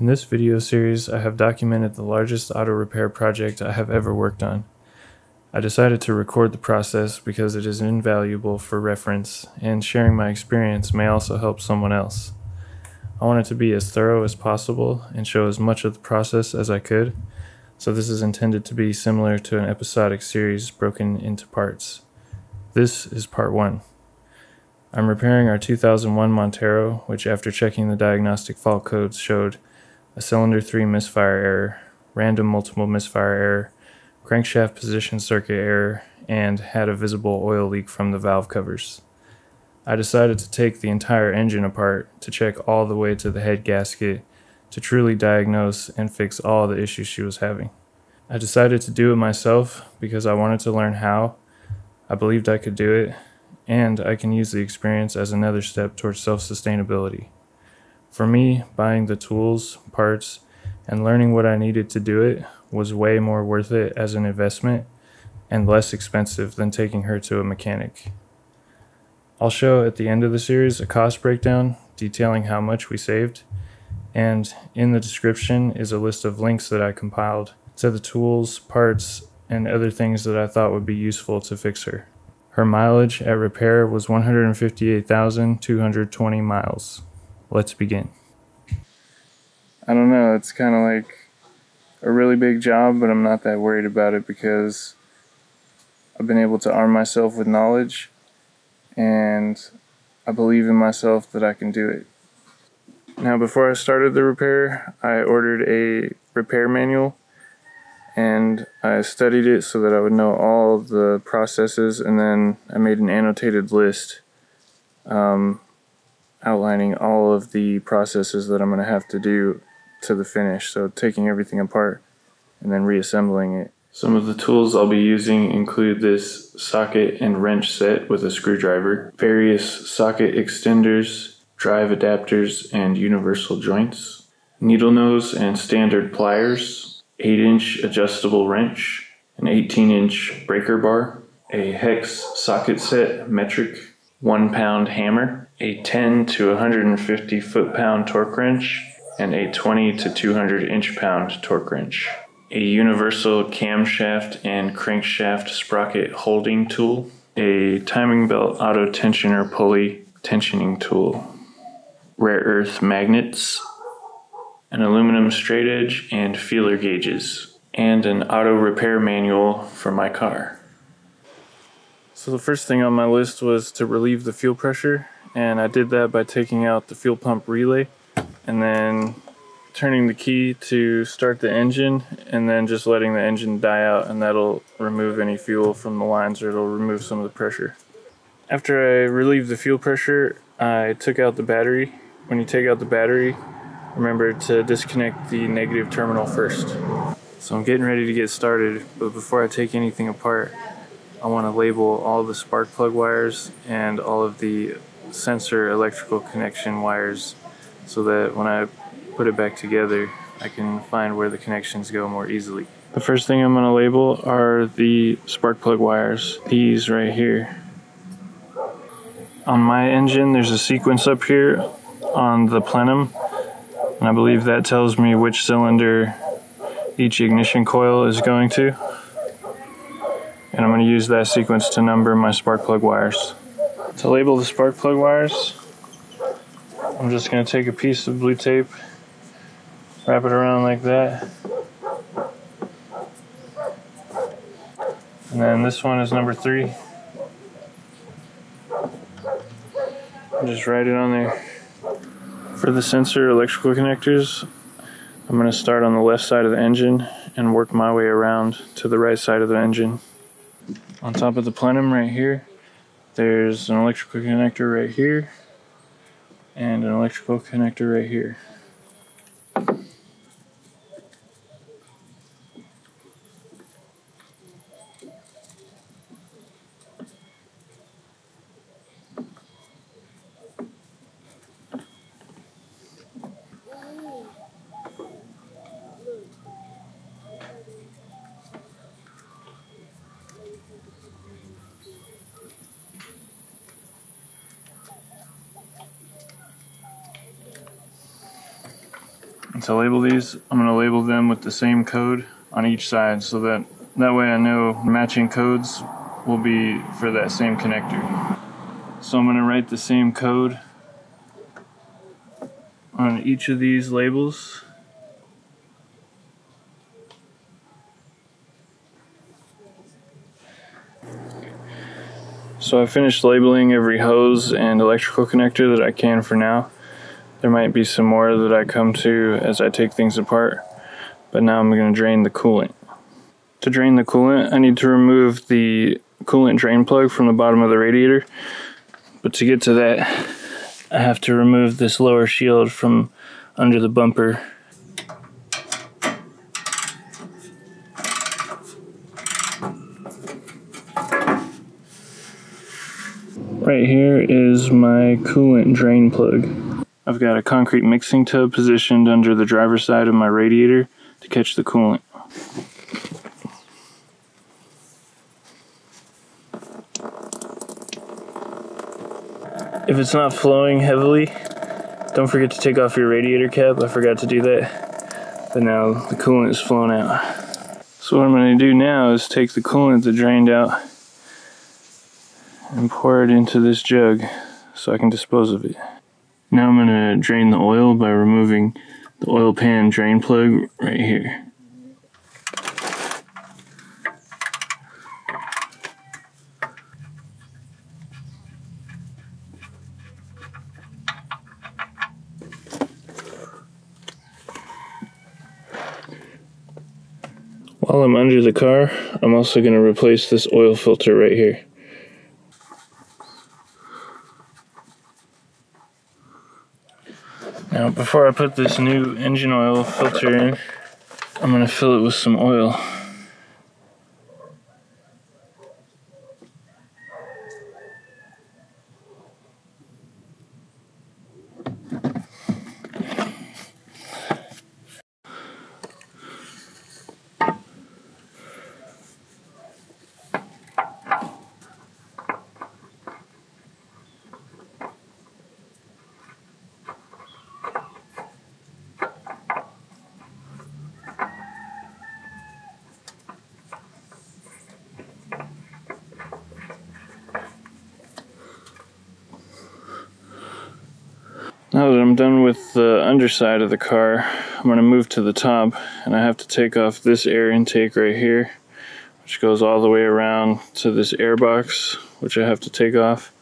In this video series, I have documented the largest auto repair project I have ever worked on. I decided to record the process because it is invaluable for reference, and sharing my experience may also help someone else. I wanted to be as thorough as possible and show as much of the process as I could, so this is intended to be similar to an episodic series broken into parts. This is part one. I'm repairing our 2001 Montero, which after checking the diagnostic fault codes showed a cylinder 3 misfire error, random multiple misfire error, crankshaft position circuit error, and had a visible oil leak from the valve covers. I decided to take the entire engine apart to check all the way to the head gasket to truly diagnose and fix all the issues she was having. I decided to do it myself because I wanted to learn how. I believed I could do it, and I can use the experience as another step towards self sustainability. For me, buying the tools, parts, and learning what I needed to do it was way more worth it as an investment and less expensive than taking her to a mechanic. I'll show at the end of the series a cost breakdown detailing how much we saved, and in the description is a list of links that I compiled to the tools, parts, and other things that I thought would be useful to fix her. Her mileage at repair was 158,220 miles. Let's begin. I don't know, it's kind of like a really big job, but I'm not that worried about it because I've been able to arm myself with knowledge and I believe in myself that I can do it. Now, before I started the repair, I ordered a repair manual and I studied it so that I would know all the processes, and then I made an annotated list um, outlining all of the processes that I'm going to have to do to the finish. So, taking everything apart and then reassembling it. Some of the tools I'll be using include this socket and wrench set with a screwdriver, various socket extenders, drive adapters, and universal joints, needle nose and standard pliers, 8 inch adjustable wrench, an 18 inch breaker bar, a hex socket set metric 1 pound hammer, a 10 to 150 foot pound torque wrench, and a 20 to 200 inch pound torque wrench. A universal camshaft and crankshaft sprocket holding tool, a timing belt auto tensioner pulley tensioning tool, rare earth magnets, an aluminum straight edge and feeler gauges, and an auto repair manual for my car. So the first thing on my list was to relieve the fuel pressure, and I did that by taking out the fuel pump relay and then turning the key to start the engine and then just letting the engine die out and that'll remove any fuel from the lines or it'll remove some of the pressure. After I relieved the fuel pressure, I took out the battery. When you take out the battery, remember to disconnect the negative terminal first. So I'm getting ready to get started, but before I take anything apart, I want to label all the spark plug wires and all of the sensor electrical connection wires so that when I put it back together, I can find where the connections go more easily. The first thing I'm going to label are the spark plug wires, these right here. On my engine, there's a sequence up here on the plenum and I believe that tells me which cylinder each ignition coil is going to. And I'm going to use that sequence to number my spark plug wires. To label the spark plug wires, I'm just going to take a piece of blue tape, wrap it around like that. And then this one is number three. Just write it on there. For the sensor electrical connectors, I'm going to start on the left side of the engine and work my way around to the right side of the engine. On top of the plenum right here, there's an electrical connector right here and an electrical connector right here. And to label these, I'm going to label them with the same code on each side so that that way I know matching codes will be for that same connector. So I'm going to write the same code on each of these labels. So I finished labeling every hose and electrical connector that I can for now. There might be some more that I come to as I take things apart, but now I'm going to drain the coolant. To drain the coolant, I need to remove the coolant drain plug from the bottom of the radiator. But to get to that, I have to remove this lower shield from under the bumper Right here is my coolant drain plug. I've got a concrete mixing tub positioned under the driver's side of my radiator to catch the coolant. If it's not flowing heavily, don't forget to take off your radiator cap. I forgot to do that. But now the coolant is flowing out. So what I'm going to do now is take the coolant that drained out and pour it into this jug so I can dispose of it. Now I'm going to drain the oil by removing the oil pan drain plug right here. While I'm under the car, I'm also going to replace this oil filter right here. Now before I put this new engine oil filter in, I'm to fill it with some oil. Now that I'm done with the underside of the car, I'm going to move to the top and I have to take off this air intake right here, which goes all the way around to this air box, which I have to take off.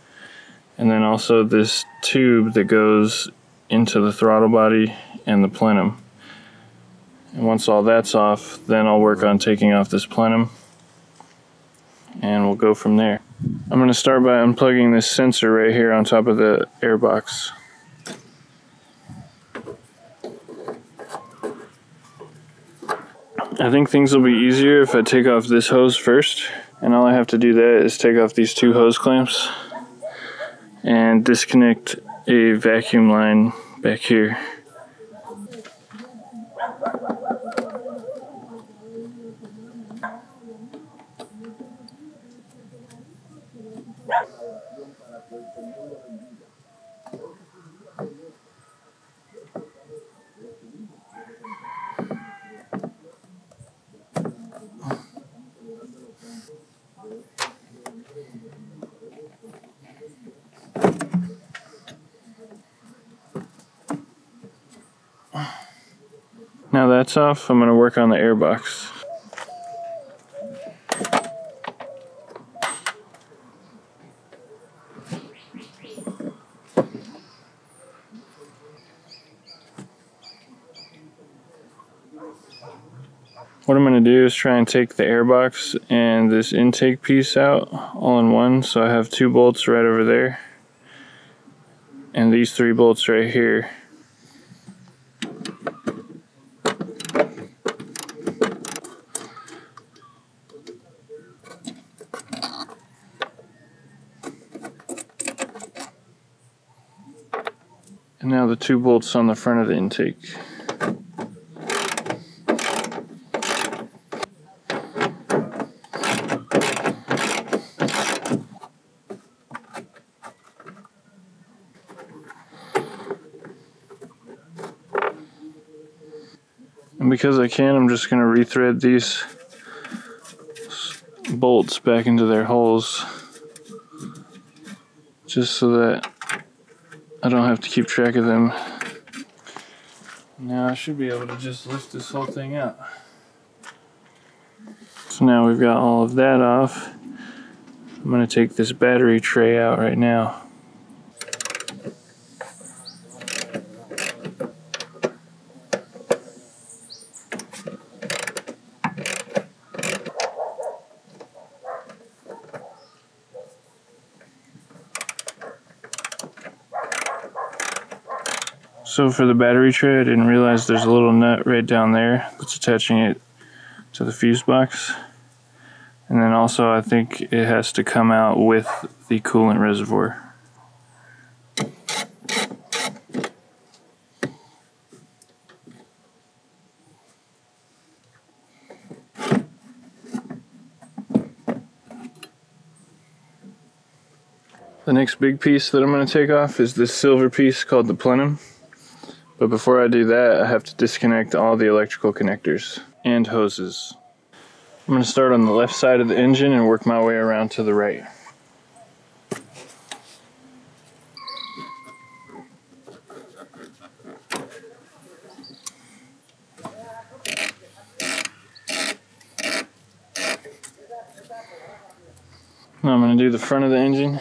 And then also this tube that goes into the throttle body and the plenum. And once all that's off, then I'll work on taking off this plenum and we'll go from there. I'm going to start by unplugging this sensor right here on top of the air box. I think things will be easier if I take off this hose first. And all I have to do that is take off these two hose clamps and disconnect a vacuum line back here. Off, I'm going to work on the airbox. What I'm going to do is try and take the airbox and this intake piece out all in one. So I have two bolts right over there and these three bolts right here And now the two bolts on the front of the intake. And because I can, I'm just going to rethread these bolts back into their holes just so that I don't have to keep track of them. Now I should be able to just lift this whole thing out. So now we've got all of that off. I'm going to take this battery tray out right now. So for the battery tray, I didn't realize there's a little nut right down there that's attaching it to the fuse box. And then also I think it has to come out with the coolant reservoir. The next big piece that I'm going to take off is this silver piece called the plenum. But before I do that, I have to disconnect all the electrical connectors and hoses. I'm going to start on the left side of the engine and work my way around to the right. Now I'm going to do the front of the engine.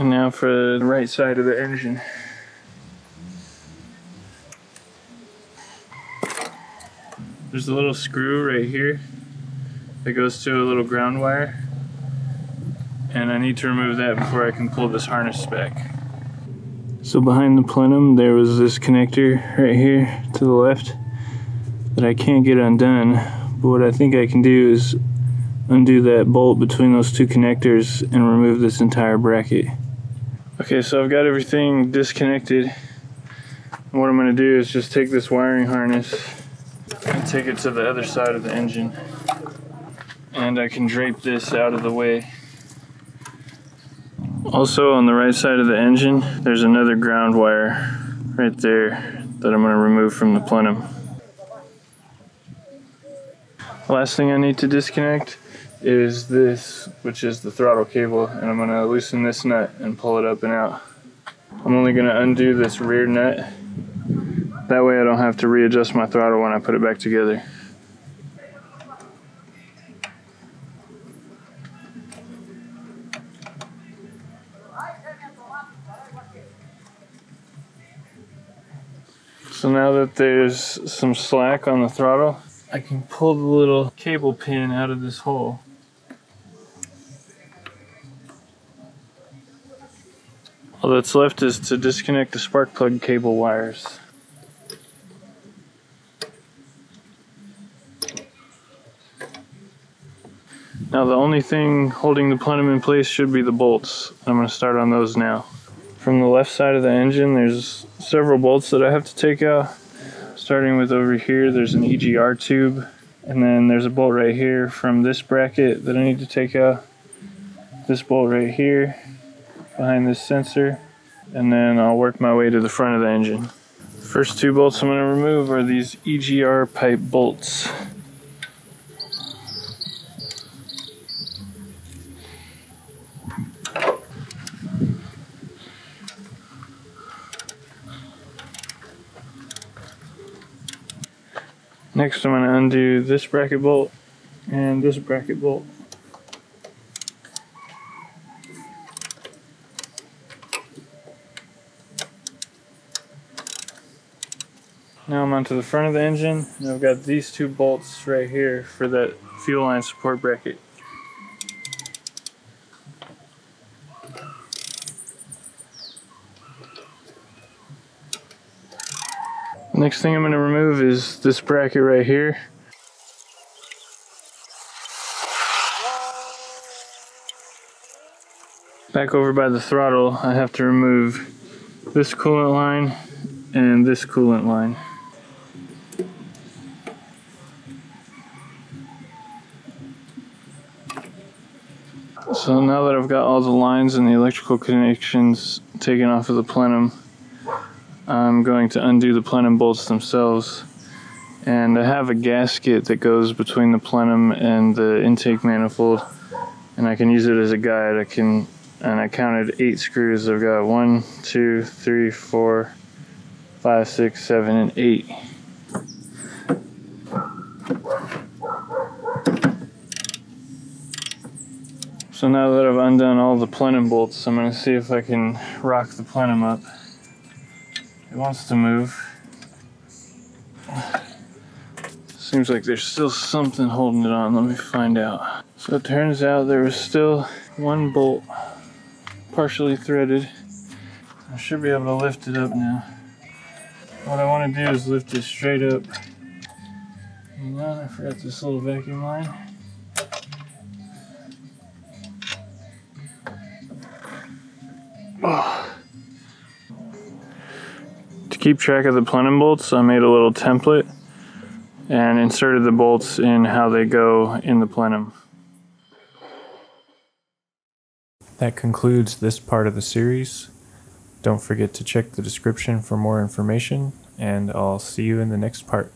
And now for the right side of the engine. There's a little screw right here that goes to a little ground wire. And I need to remove that before I can pull this harness back. So behind the plenum there was this connector right here to the left that I can't get undone. But what I think I can do is undo that bolt between those two connectors and remove this entire bracket. Okay, so I've got everything disconnected. What I'm gonna do is just take this wiring harness and take it to the other side of the engine. And I can drape this out of the way. Also on the right side of the engine, there's another ground wire right there that I'm gonna remove from the plenum. Last thing I need to disconnect is this, which is the throttle cable, and I'm gonna loosen this nut and pull it up and out. I'm only gonna undo this rear nut. That way I don't have to readjust my throttle when I put it back together. So now that there's some slack on the throttle, I can pull the little cable pin out of this hole. All that's left is to disconnect the spark plug cable wires. Now the only thing holding the plenum in place should be the bolts. I'm going to start on those now. From the left side of the engine there's several bolts that I have to take out. Starting with over here there's an EGR tube and then there's a bolt right here from this bracket that I need to take out. This bolt right here behind this sensor and then I'll work my way to the front of the engine. First two bolts I'm going to remove are these EGR pipe bolts. Next I'm going to undo this bracket bolt and this bracket bolt. onto the front of the engine and I've got these two bolts right here for that fuel line support bracket. Next thing I'm going to remove is this bracket right here. Back over by the throttle, I have to remove this coolant line and this coolant line. So now that I've got all the lines and the electrical connections taken off of the plenum, I'm going to undo the plenum bolts themselves. And I have a gasket that goes between the plenum and the intake manifold, and I can use it as a guide. I can, and I counted eight screws. I've got one, two, three, four, five, six, seven, and eight. So now that I've undone all the plenum bolts, I'm going to see if I can rock the plenum up. It wants to move. Seems like there's still something holding it on. Let me find out. So it turns out there was still one bolt partially threaded. I should be able to lift it up now. What I want to do is lift it straight up. Hang on, I forgot this little vacuum line. Keep track of the plenum bolts, I made a little template and inserted the bolts in how they go in the plenum. That concludes this part of the series. Don't forget to check the description for more information, and I'll see you in the next part.